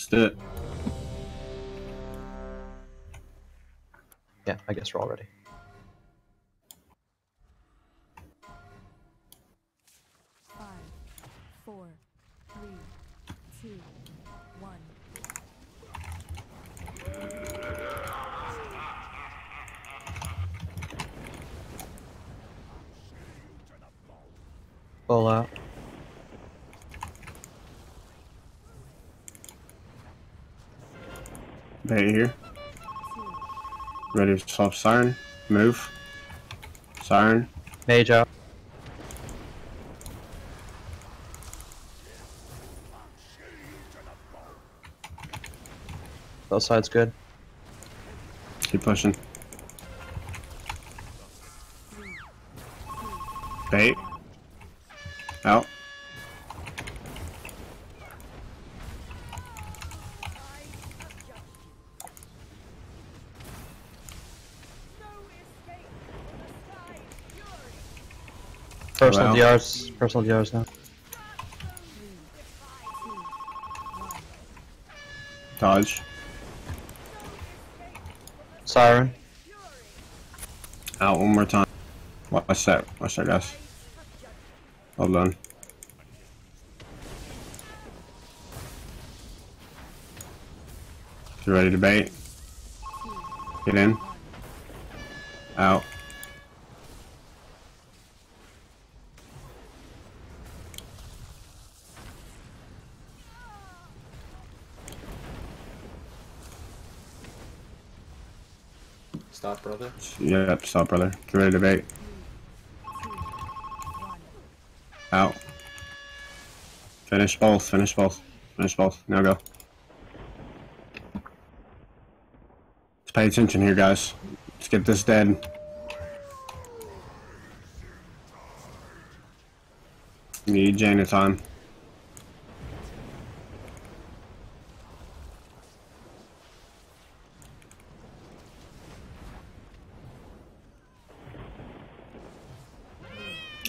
Let's do it. Yeah, I guess we're all ready. Five, four, three, two, one. Pull Bait here. Ready to swap siren. Move. Siren. Mage out. Both sides good. Keep pushing. Bait. Out. Personal Wow. DRs. Personal DRs now. Dodge. Siren. Out one more time. Watch that. Watch that, guys. Hold on. You ready to bait? Get in. Out. Stop, brother. Yep, stop, brother. Get ready to bait. Out. Finish both. Finish both. Finish both. Now go. Let's pay attention here, guys. Let's get this dead. Need Jaina time.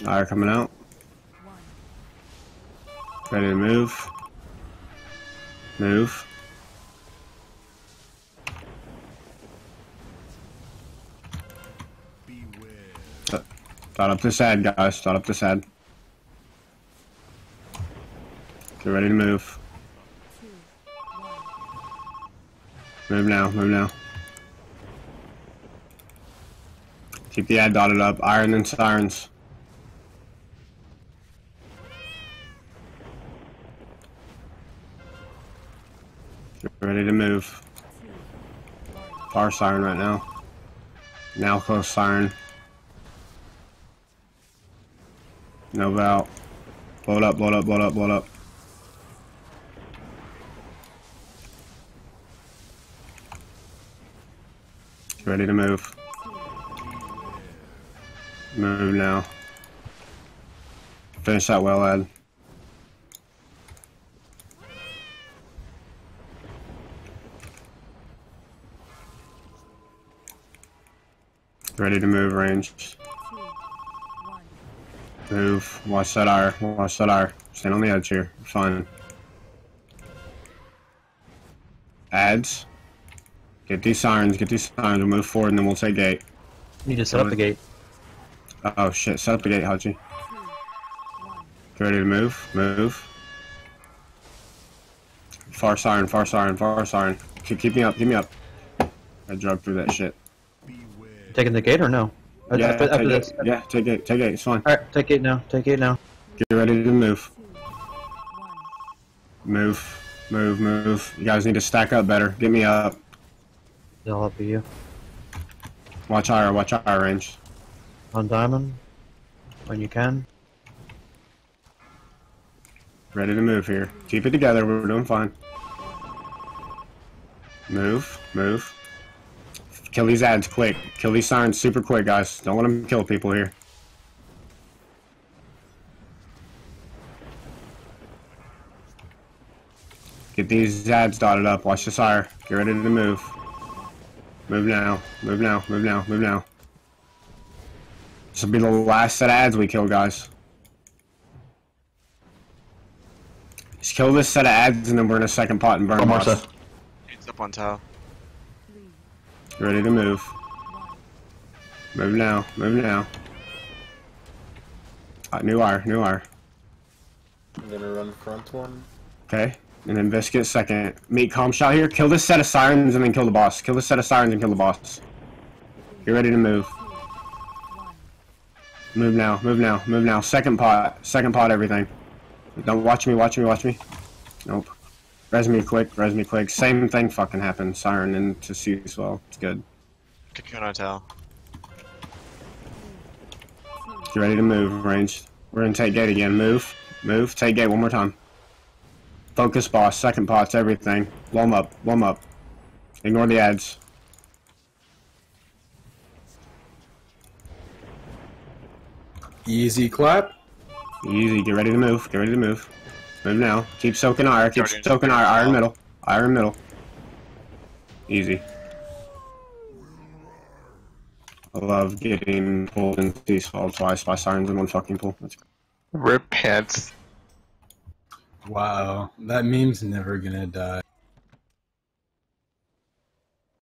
Alright, coming out. Ready to move. Move. Dot dot up this ad, guys. Dot up this ad. Get ready to move. Move now, move now. Keep the ad dotted up. Iron and sirens. Ready to move. Far siren right now. Now close siren. No out. Blow it up, blow it up, blow it up, blow it up. Ready to move. Move now. Finish that well, Ed. Ready to move range. Move. Watch that Ire. Watch that Ire. Stand on the edge here. Fine. Ads. Get these sirens. Get these sirens. We'll move forward and then we'll take gate. You just set up the gate. Oh shit. Set up the gate. Get ready to move. Move. Far siren. Far siren. Far siren. Keep, keep me up. Keep me up. I drug through that shit. Taking the gate or no? Yeah, after, after take it. Yeah, take it. Take it. It's fine. Alright, take gate now. Take gate now. Get ready to move. Move. Move, move. You guys need to stack up better. Get me up. They'll help you. Watch higher. Watch higher range. On diamond. When you can. Ready to move here. Keep it together. We're doing fine. Move. Move. Kill these ads quick. Kill these sirens super quick, guys. Don't let them kill people here. Get these ads dotted up. Watch the sire. Get ready to move. Move now. Move now. Move now. Move now. This will be the last set of ads we kill, guys. Let's kill this set of ads and then we're in a second pot and burn One more boss. set. It's up on Tau. Ready to move. Move now. Move now. Uh, new Ire. New Ire. I'm gonna run front one. Okay. And then Biscuit second. Meet calm shot here. Kill this set of sirens and then kill the boss. Kill this set of sirens and kill the boss. Get ready to move. Move now. Move now. Move now. Second pot. Second pot. Everything. Don't watch me. Watch me. Watch me. Nope. Res me quick. Res me quick. Same thing fucking happened. Siren into C as well. It's good. Cocoon on Tau. Get ready to move. range. We're gonna take gate again. Move. Move. Take gate one more time. Focus boss. Second pots. Everything. Blow 'em up. Blow 'em up. Ignore the ads. Easy clap. Easy. Get ready to move. Get ready to move. Move now. Keep soaking Ire. Keep Guardians soaking Ire. are Ire in middle. Ire in middle. Easy. I love getting pulled into these fall twice by sirens in one fucking pool. That's Rip pants. Wow, that meme's never gonna die.